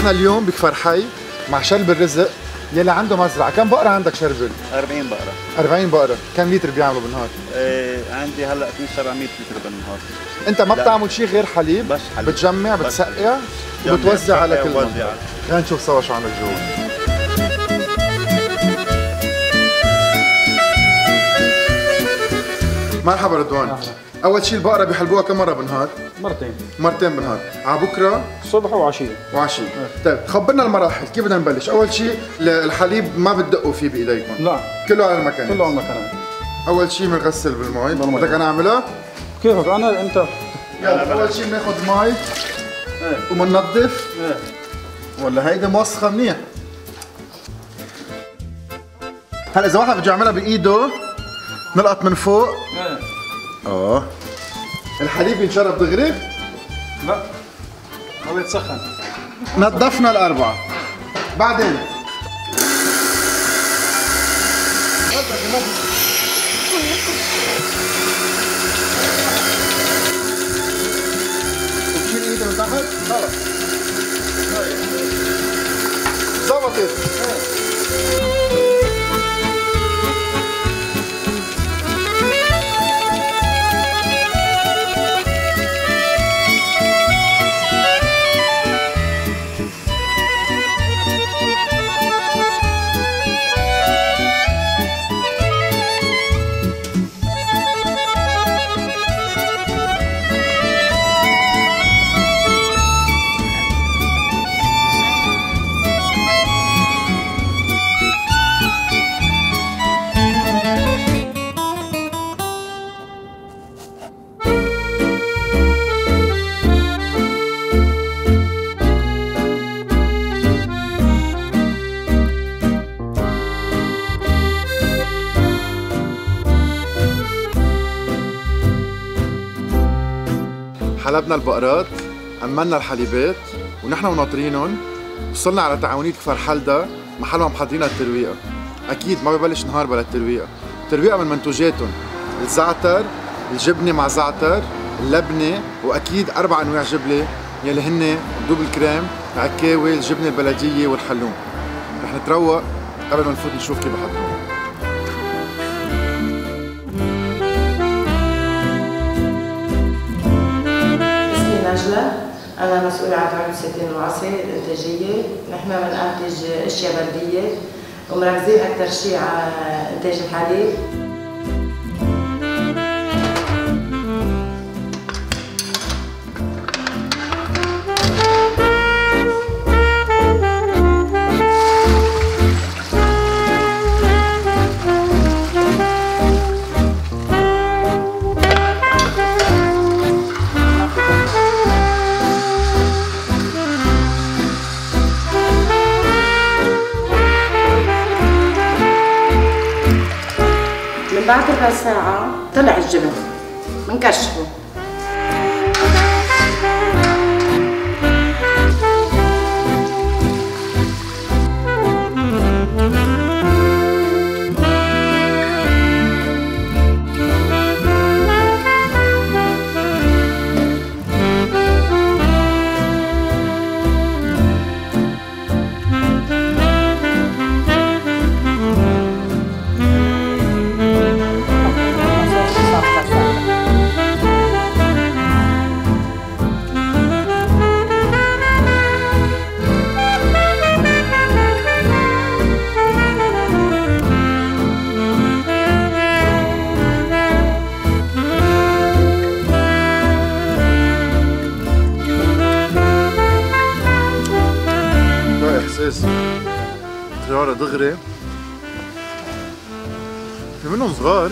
نحن اليوم بكفر حي مع شرب الرزق يلي عنده مزرعة. كم بقرة عندك شربل 40 بقرة. 40 بقرة. كم لتر بيعملوا بالنهار؟ إيه عندي هلأ في 700 لتر بالنهار. أنت ما لا. بتعمل شيء غير حليب؟ بس حليب. بتجمع بتسقع وبتوزع على كل. منطقه خلينا نشوف سوا شو عندك جوا. مرحبا رضوان. أول شيء البقرة بيحلبوها كم مرة بالنهار مرتين. مرتين بالنهار على بكرة؟ الصبح وعشية. وعشية. طيب خبرنا المراحل كيف بدنا نبلش؟ أول شيء الحليب ما بتدقوا فيه بإيديكم. لا. كله على المكان. كله على المكان. أول شيء بنغسل بالمي بالمي. بدك أنا اعملها كيفك؟ أنا أنت. يلا أول شيء بناخذ مي إيه. وبننظف إيه. ولا هيدي موسخه منيح. هلا إذا واحد بده يعملها بإيده نلقط من فوق. إيه. آه. الحليب ينشرب دغري؟ لا. هو يتسخن نظفنا الأربعة. بعدين. بتشيل ايده من تحت؟ خلص ظبطت. حلبنا البقرات أمنا الحليبات ونحن وناطرينهم. وصلنا على تعاونية كفر حلدة محل ما محضرين الترويقة أكيد ما ببلش نهار بلا الترويقة. الترويقة من منتوجاتهم. الزعتر الجبنة مع زعتر اللبنة وأكيد أربع أنواع جبلة يلي هن دوبل كريم عكاوي الجبنة البلدية والحلوم. رح نتروق قبل ما نفوت نشوف كيف بحضروها نجلة أنا مسؤولة عن تعليم ستين الوعسة الإنتاجية. نحن بننتج أشياء بلدية ومركزين أكثر شيء على إنتاج الحليب من بعد ربع ساعة طلع الجبن بنكشفه شجارة دغري. في منهم صغار.